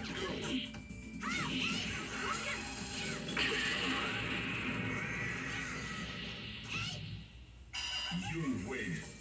You win.